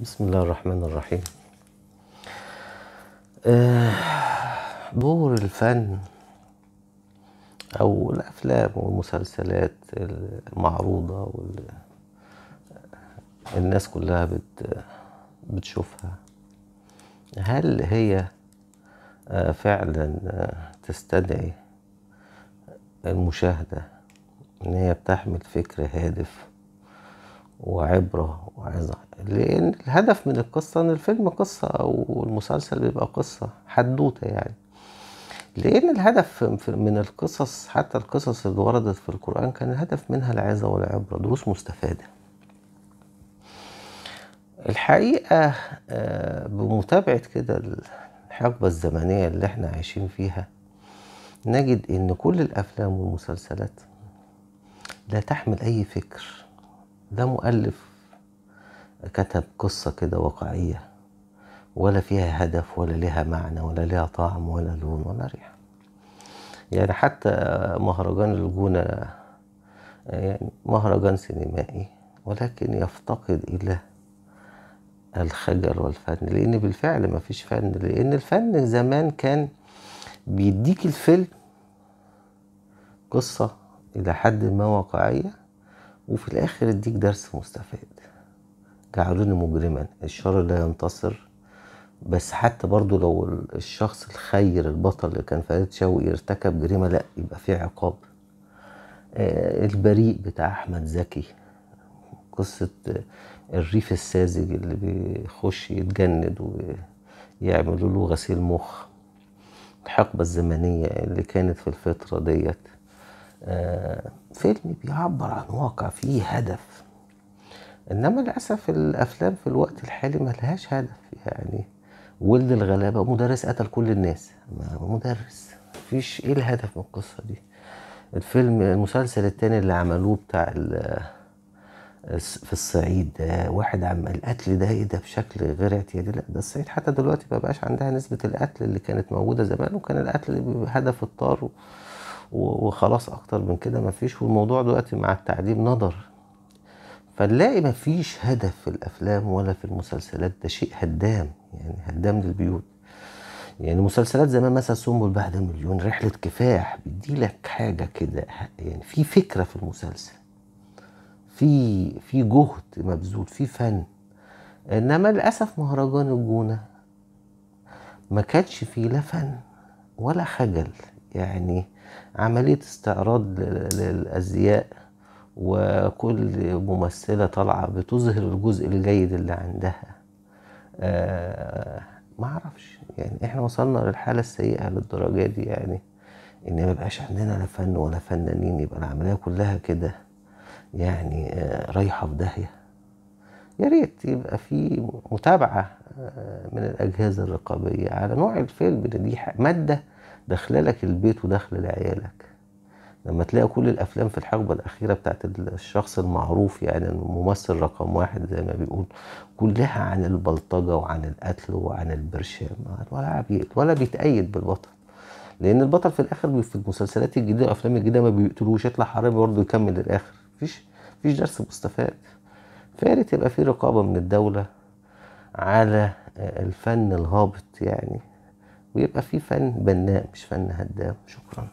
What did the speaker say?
بسم الله الرحمن الرحيم. آه، دور الفن أو الأفلام والمسلسلات المعروضة والناس كلها بت بتشوفها. هل هي آه، فعلا آه، تستدعي المشاهدة إن هي بتحمل فكر هادف وعبرة وعظة؟ لأن الهدف من القصة إن الفيلم قصة أو المسلسل بيبقى قصة حدوتة يعني. لأن الهدف من القصص حتى القصص اللي وردت في القرآن كان الهدف منها العظة والعبرة دروس مستفادة. الحقيقة آه، بمتابعة كده الحقبة الزمنية اللي إحنا عايشين فيها نجد إن كل الأفلام والمسلسلات لا تحمل أي فكر لا مؤلف كتب قصة كده واقعية ولا فيها هدف ولا لها معنى ولا لها طعم ولا لون ولا ريحة. يعني حتى مهرجان الجونة يعني مهرجان سينمائي ولكن يفتقد إلى الخجل والفن. لأن بالفعل ما فيش فن لأن الفن زمان كان بيديك الفيلم قصة إلى حد ما واقعية وفي الآخر يديك درس مستفاد. جعلوني مجرما. الشر لا ينتصر بس حتى برضو لو الشخص الخير البطل اللي كان فريد شوقي ارتكب جريمة لا يبقى في عقاب. آه، البريء بتاع أحمد زكي قصة الريف الساذج اللي بيخش يتجند ويعملوا له غسيل مخ. الحقبة الزمنية اللي كانت في الفترة ديت. آه، فيلم بيعبر عن واقع فيه هدف. إنما للأسف الأفلام في الوقت الحالي ملهاش هدف يعني ولد الغلابة مدرس قتل كل الناس. ما- مدرس مفيش إيه الهدف من القصة دي؟ الفيلم المسلسل التاني اللي عملوه بتاع في الصعيد واحد عم القتل ده إيه ده؟ بشكل غير اعتيادي. لا ده الصعيد حتى دلوقتي ما بقاش عندها نسبة القتل اللي كانت موجودة زمان وكان القتل بهدف الطار وخلاص أكتر من كده ما فيش والموضوع دلوقتي مع التعليم نظر فنلاقي ما فيش هدف في الأفلام ولا في المسلسلات ده شيء هدام يعني هدام للبيوت. يعني مسلسلات زمان مثلا سنبل بعد مليون رحلة كفاح بيديلك حاجة كده يعني في فكرة في المسلسل. في في جهد مبذول في فن. إنما للأسف مهرجان الجونة ما كانش فيه لا فن ولا خجل. يعني عملية استعراض لل- للأزياء وكل ممثلة طالعة بتظهر الجزء الجيد اللي عندها. آه ما أعرفش. يعني إحنا وصلنا للحالة السيئة للدرجة دي يعني. إن ما يبقاش عندنا لا فن ولا فنانين يبقى العملية كلها كده. يعني آه، رايحة في داهية. يا ريت يبقى في متابعة آه، من الأجهزة الرقابية على نوع الفيلم دي مادة داخله لك البيت وداخله لعيالك. لما تلاقي كل الأفلام في الحقبة الأخيرة بتاعت الشخص المعروف يعني الممثل رقم واحد زي ما بيقول كلها عن البلطجة وعن القتل وعن البرشام. ولا ولا بيتأيد بالبطل. لأن البطل في الآخر في المسلسلات الجديدة والأفلام الجديدة ما بيقتلوش يطلع حرامي برضه يكمل للآخر. مفيش مفيش درس مستفاد. فيا ريت يبقى في رقابة من الدولة على آه، الفن الهابط يعني. ويبقى في فن بناء مش فن هدام. شكرا.